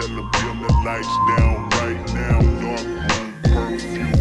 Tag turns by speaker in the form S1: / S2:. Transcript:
S1: tell her, bring the lights down right now. Dark room perfume.